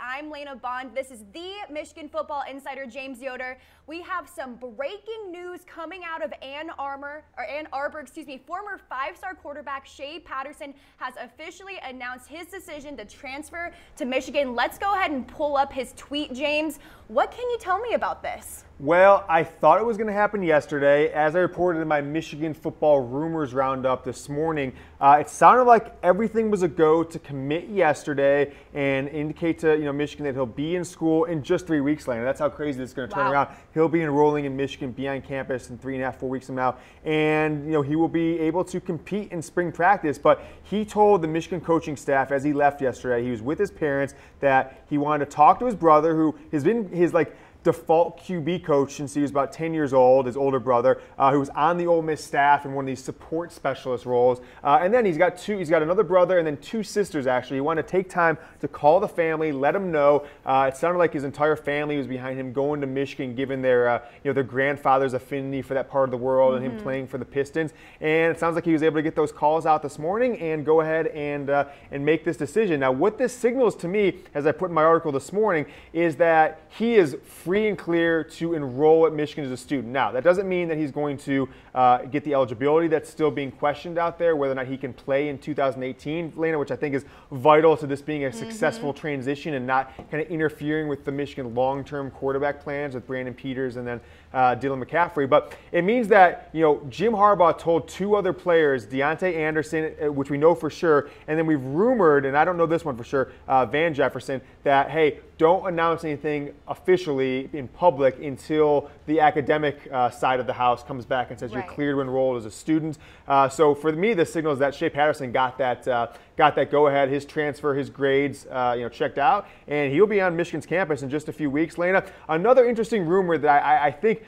I'm Lena Bond. This is the Michigan Football Insider, James Yoder. We have some breaking news coming out of Ann Arbor, or Ann Arbor, excuse me. Former five-star quarterback Shea Patterson has officially announced his decision to transfer to Michigan. Let's go ahead and pull up his tweet, James. What can you tell me about this? Well, I thought it was going to happen yesterday. As I reported in my Michigan football rumors roundup this morning, uh, it sounded like everything was a go to commit yesterday and indicate to you know Michigan that he'll be in school in just three weeks later. That's how crazy this is going to turn Wow. around. He'll be enrolling in Michigan, be on campus in three and a half, four weeks from now, and you know he will be able to compete in spring practice. But he told the Michigan coaching staff as he left yesterday, he was with his parents, that he wanted to talk to his brother, who has been his like default QB coach since he was about 10 years old, his older brother, uh, who was on the Ole Miss staff in one of these support specialist roles. Uh, and then he's got two, he's got another brother and then two sisters actually. He wanted to take time to call the family, let them know. Uh, it sounded like his entire family was behind him going to Michigan, given their, uh, you know, their grandfather's affinity for that part of the world and him playing for the Pistons. And it sounds like he was able to get those calls out this morning and go ahead and, uh, and make this decision. Now, what this signals to me, as I put in my article this morning, is that he is free and clear to enroll at Michigan as a student. Now, that doesn't mean that he's going to uh, get the eligibility that's still being questioned out there, whether or not he can play in 2018, Lena, which I think is vital to this being a successful transition and not kind of interfering with the Michigan long-term quarterback plans with Brandon Peters and then uh, Dylan McCaffrey. But it means that you know Jim Harbaugh told two other players, Deontay Anderson, uh, which we know for sure, and then we've rumored, and I don't know this one for sure, uh, Van Jefferson, that hey, don't announce anything officially in public until the academic uh, side of the house comes back and says Right. you're cleared to enroll as a student. Uh, so for me, this signals that Shea Patterson got that uh, got that go ahead, his transfer, his grades, uh, you know, checked out, and he'll be on Michigan's campus in just a few weeks. Lena, another interesting rumor that I, I, think.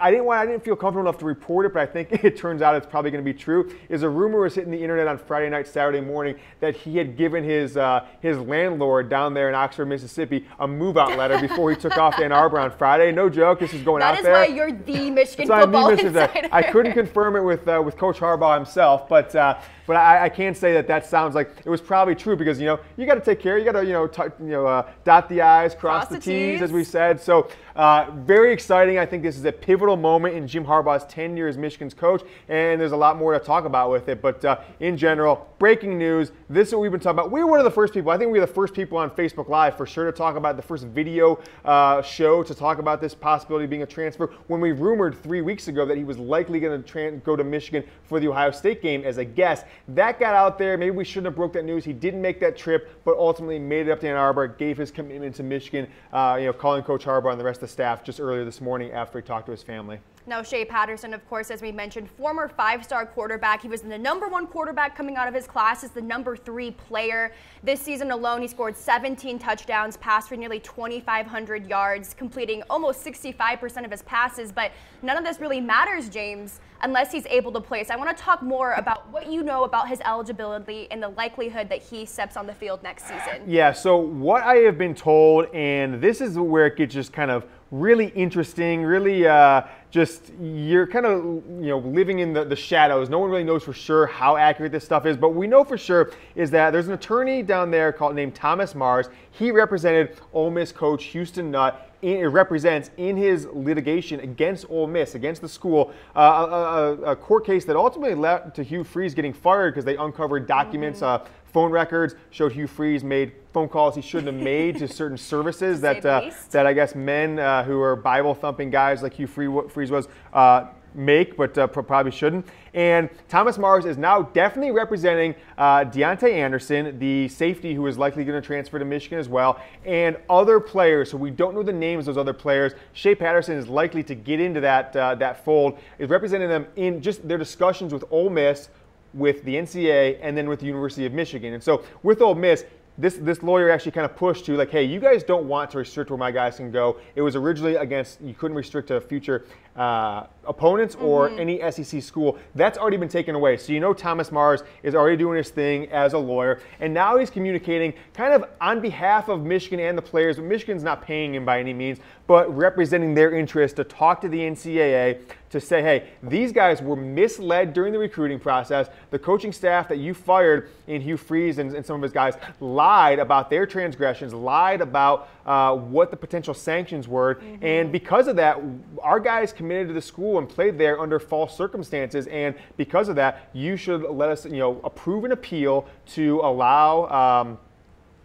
I didn't want. I didn't feel comfortable enough to report it, but I think it turns out it's probably going to be true. Is a rumor was hitting the internet on Friday night, Saturday morning that he had given his uh, his landlord down there in Oxford, Mississippi, a move out letter before he took off to Ann Arbor on Friday. No joke. This is going That out is there. why you're the Michigan That's Football Insider. I couldn't confirm it with uh, with Coach Harbaugh himself, but uh, but I, I can say that that sounds like it was probably true because you know you got to take care, you got to you know you know uh, dot the i's, cross, Cross the, t's, as we said. So uh, very exciting. I think this is a pivotal moment in Jim Harbaugh's tenure as Michigan's coach, and there's a lot more to talk about with it. But uh, in general, breaking news. This is what we've been talking about. We were one of the first people. I think we were the first people on Facebook Live for sure to talk about the first video uh, show to talk about this possibility of being a transfer when we rumored three weeks ago that he was likely going to go to Michigan for the Ohio State game as a guest. That got out there. Maybe we shouldn't have broke that news. He didn't make that trip, but ultimately made it up to Ann Arbor, gave his commitment to Michigan. Uh, you know, calling Coach Harbaugh and the rest of the staff just earlier this morning after he talked to his family. Now, Shea Patterson, of course, as we mentioned, former five star quarterback. He was the number one quarterback coming out of his class as the number three player. This season alone, he scored 17 touchdowns, passed for nearly 2,500 yards, completing almost 65% of his passes. But none of this really matters, James, unless he's able to play. So I want to talk more about what you know about his eligibility and the likelihood that he steps on the field next season. Yeah, so what I have been told, and this is where it gets just kind of really interesting, really uh, just you're kind of you know living in the, the shadows. No one really knows for sure how accurate this stuff is, but we know for sure is that there's an attorney down there called named Thomas Mars. He represented Ole Miss coach Houston Nutt. In, it represents in his litigation against Ole Miss, against the school, uh, a, a, a court case that ultimately led to Hugh Freeze getting fired because they uncovered documents, uh, phone records showed Hugh Freeze made phone calls he shouldn't have made to certain services that uh, that I guess men uh, who are Bible thumping guys like Hugh Free- Freeze was uh, make, but uh, probably shouldn't. And Thomas Mars is now definitely representing uh, Deontay Anderson, the safety who is likely going to transfer to Michigan as well, and other players. So we don't know the names of those other players. Shea Patterson is likely to get into that uh, that fold. Is representing them in just their discussions with Ole Miss with the NCAA and then with the University of Michigan. And so with Ole Miss, this this lawyer actually kind of pushed to like, hey, you guys don't want to restrict where my guys can go. It was originally against you couldn't restrict a future uh, opponents or any SEC school. That's already been taken away. So you know Thomas Mars is already doing his thing as a lawyer, and now he's communicating kind of on behalf of Michigan and the players. But Michigan's not paying him by any means, but representing their interest to talk to the NCAA to say, hey, these guys were misled during the recruiting process. The coaching staff that you fired in Hugh Freeze and, and some of his guys lied about their transgressions, lied about uh, what the potential sanctions were. Mm-hmm. And because of that, our guys committed to the school and played there under false circumstances. And because of that, you should let us, you know, approve an appeal to allow. Um,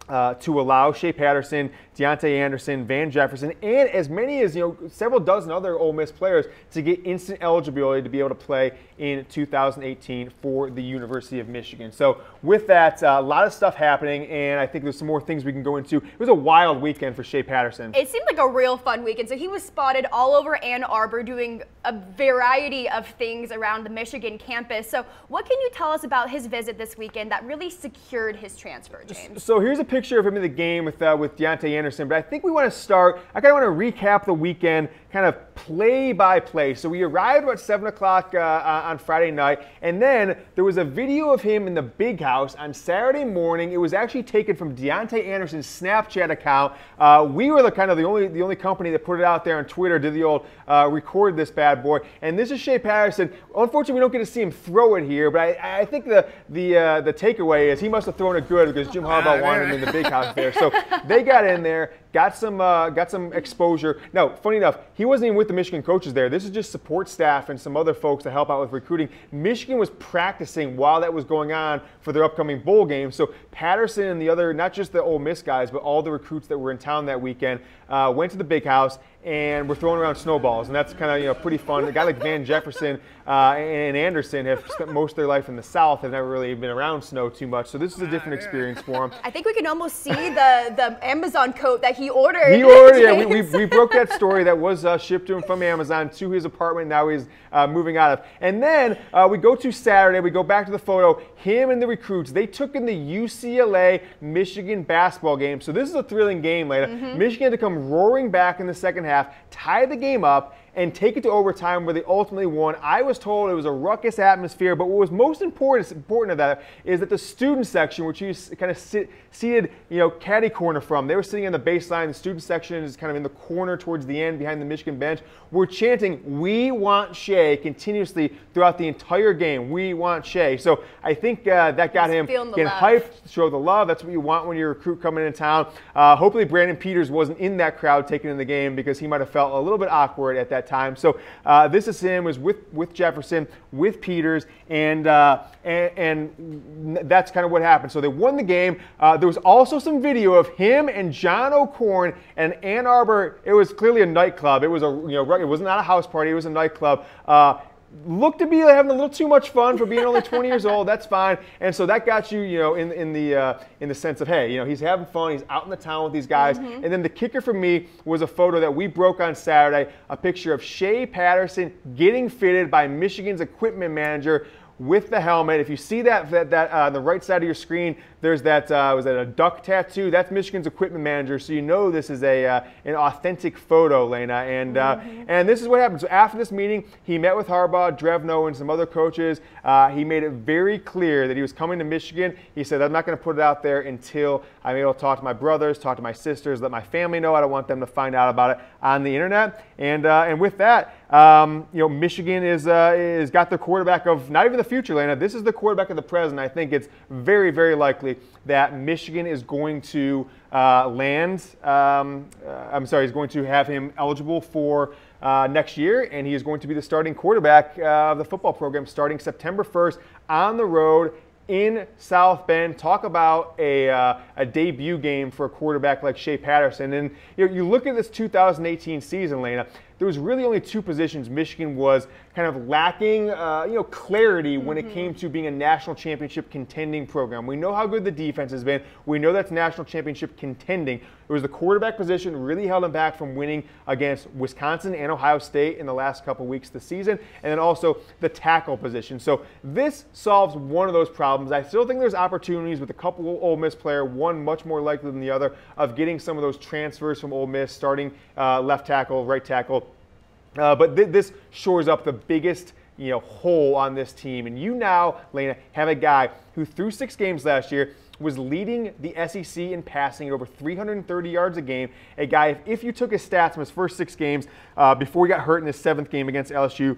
uh, to allow Shea Patterson, Deontay Anderson, Van Jefferson, and as many as you know, several dozen other Ole Miss players to get instant eligibility to be able to play in 2018 for the University of Michigan. So with that, uh, a lot of stuff happening, and I think there's some more things we can go into. It was a wild weekend for Shea Patterson. It seemed like a real fun weekend. So he was spotted all over Ann Arbor doing a variety of things around the Michigan campus. So what can you tell us about his visit this weekend that really secured his transfer, James? So here's a picture of him in the game with uh, with Deontay Anderson. But I think we want to start. I kind of want to recap the weekend, kind of play by play. So we arrived at seven o'clock uh, uh, on Friday night, and then there was a video of him in the big house on Saturday morning. It was actually taken from Deontay Anderson's Snapchat account. Uh, we were the kind of the only the only company that put it out there on Twitter, did the old uh, record this bad boy. And this is Shea Patterson. Unfortunately, we don't get to see him throw it here, but I, I think the the uh, the takeaway is he must have thrown it good because Jim Harbaugh wanted him in the big house there. So they got in there, got some uh, got some exposure. Now, funny enough, he wasn't even with the Michigan coaches there. This is just support staff and some other folks to help out with recruiting. Michigan was practicing while that was going on for their upcoming bowl game. So Patterson and the other, not just the Ole Miss guys, but all the recruits that were in town that weekend, uh, went to the big house and we're throwing around snowballs, and that's kind of you know pretty fun. A guy like Van Jefferson uh, and Anderson have spent most of their life in the South, have never really been around snow too much, so this is a different experience for him. I think we can almost see the the Amazon coat that he ordered. He ordered, yeah. We, we, we, broke that story that was uh, shipped to him from Amazon to his apartment. Now he's uh, moving out of, and then uh, we go to Saturday. We go back to the photo. Him and the recruits. They took in the UCLA Michigan basketball game. So this is a thrilling game, later. Mm-hmm. Michigan had to come roaring back in the second half, tie the game up, and take it to overtime where they ultimately won. I was told it was a ruckus atmosphere, but what was most important, important of that is that the student section, which you kind of sit, seated, you know, caddy corner from, they were sitting in the baseline. The student section is kind of in the corner towards the end behind the Michigan bench. We're chanting, "We want Shea" continuously throughout the entire game. We want Shea. So I think uh, that got He's him getting hyped, show the love. That's what you want when you're a recruit coming into town. Uh, hopefully, Brandon Peters wasn't in that crowd taking in the game because he might have felt a little bit awkward at that time. So uh, this is him was with with Jefferson, with Peters, and uh, and, and, that's kind of what happened. So they won the game. Uh, there was also some video of him and John And Ann Arbor. It was clearly a nightclub. It was a you know it was not a house party. It was a nightclub. Uh, looked to be having a little too much fun for being only 20 years old. That's fine. And so that got you, you know, in in the uh, in the sense of hey, you know, he's having fun. He's out in the town with these guys. Mm-hmm. And then the kicker for me was a photo that we broke on Saturday, a picture of Shea Patterson getting fitted by Michigan's equipment manager with the helmet. If you see that, that, that uh, on the right side of your screen, there's that, uh, was that a duck tattoo? That's Michigan's equipment manager, so you know this is a, uh, an authentic photo, Lena. And, uh, mm-hmm. and this is what happened. So after this meeting, he met with Harbaugh, Drevno, and some other coaches. Uh, he made it very clear that he was coming to Michigan. He said, I'm not going to put it out there until I'm able to talk to my brothers, talk to my sisters, let my family know. I don't want them to find out about it on the internet. And, uh, and with that, um, you know, Michigan is, is got the quarterback of not even the future, Lena. This is the quarterback of the present. I think it's very, very likely that Michigan is going to uh, land. Um, uh, I'm sorry, he's going to have him eligible for uh, next year, and he is going to be the starting quarterback uh, of the football program starting September 1st on the road in South Bend. Talk about a, uh, a debut game for a quarterback like Shea Patterson. And you, know, you look at this 2018 season, Lena, there was really only two positions Michigan was kind of lacking, uh, you know, clarity when mm-hmm. it came to being a national championship contending program. We know how good the defense has been. We know that's national championship contending. It was the quarterback position really held them back from winning against Wisconsin and Ohio State in the last couple weeks of the season, and then also the tackle position. So this solves one of those problems. I still think there's opportunities with a couple of Ole Miss player, one much more likely than the other, of getting some of those transfers from Ole Miss, starting uh, left tackle, right tackle uh, but th- this shores up the biggest you know hole on this team. And you now, Lena, have a guy who threw six games last year was leading the SEC in passing at over 330 yards a game. A guy, if you took his stats from his first six games uh, before he got hurt in his seventh game against LSU,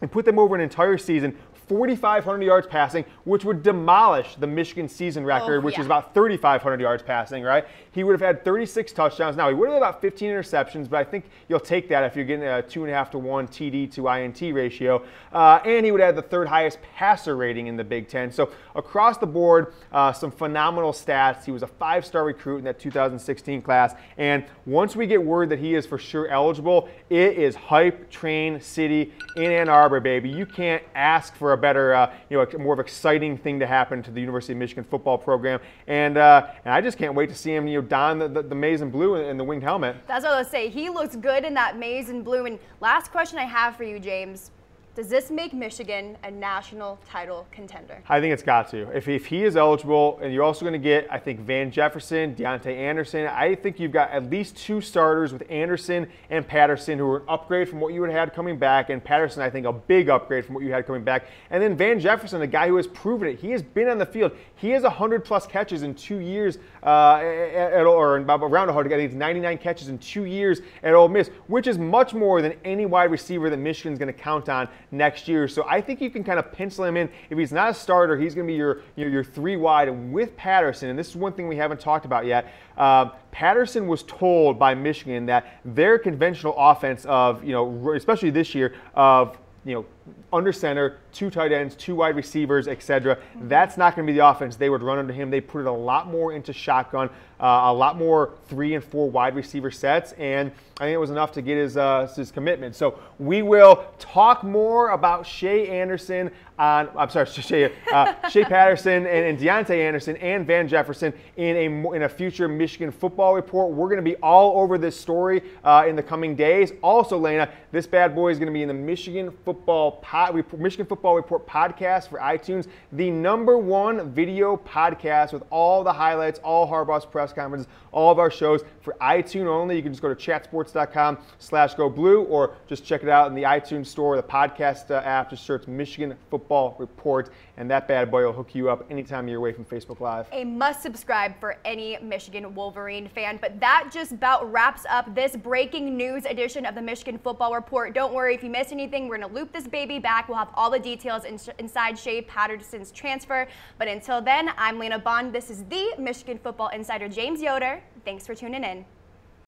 and put them over an entire season 4,500 yards passing, which would demolish the Michigan season record, Oh, which yeah. is about 3,500 yards passing, right? He would have had 36 touchdowns. Now, he would have had about 15 interceptions, but I think you'll take that if you're getting a two and a half to one TD to INT ratio. Uh, and he would have the third highest passer rating in the Big Ten. So, across the board, uh, some phenomenal stats. He was a five star recruit in that 2016 class. And once we get word that he is for sure eligible, it is hype train city in Ann Arbor, baby. You can't ask for a better, uh, you know, a more of exciting thing to happen to the University of Michigan football program. And uh, and I just can't wait to see him, you know, don the, the, the maize and blue and the winged helmet. That's what I was say. He looks good in that maize and blue. And last question I have for you, James. Does this make Michigan a national title contender? I think it's got to. If, if he is eligible, and you're also going to get, I think, Van Jefferson, Deontay Anderson, I think you've got at least two starters with Anderson and Patterson who are an upgrade from what you would have had coming back. And Patterson, I think, a big upgrade from what you had coming back. And then Van Jefferson, a guy who has proven it. He has been on the field. He has 100 plus catches in two years, uh, at, at, or around 100. I think it's 99 catches in two years at Ole Miss, which is much more than any wide receiver that Michigan's going to count on next year. So I think you can kind of pencil him in. If he's not a starter, he's going to be your, your, your three wide. With Patterson, and this is one thing we haven't talked about yet, uh, Patterson was told by Michigan that their conventional offense of, you know, especially this year, of you know, under center, two tight ends, two wide receivers, etc. That's not going to be the offense they would run under him. They put it a lot more into shotgun, uh, a lot more three and four wide receiver sets, and I think it was enough to get his uh, his commitment. So we will talk more about Shea Anderson on. I'm sorry, Shea, uh, Shea Patterson and, and Deontay Anderson and Van Jefferson in a in a future Michigan football report. We're going to be all over this story uh, in the coming days. Also, Lena, this bad boy is going to be in the Michigan football pod, Michigan Football Report podcast for iTunes, the number one video podcast with all the highlights, all Harbaugh's press conferences, all of our shows for iTunes only. You can just go to chatsports.com slash go blue or just check it out in the iTunes store, the podcast uh, app. Just search Michigan Football Report, and that bad boy will hook you up anytime you're away from Facebook Live. A must subscribe for any Michigan Wolverine fan. But that just about wraps up this breaking news edition of the Michigan Football Report. Don't worry if you missed anything, we're going to loop this back. We'll have all the details in- inside Shea Patterson's transfer. But until then, I'm Lena Bond. This is the Michigan Football Insider, James Yoder. Thanks for tuning in.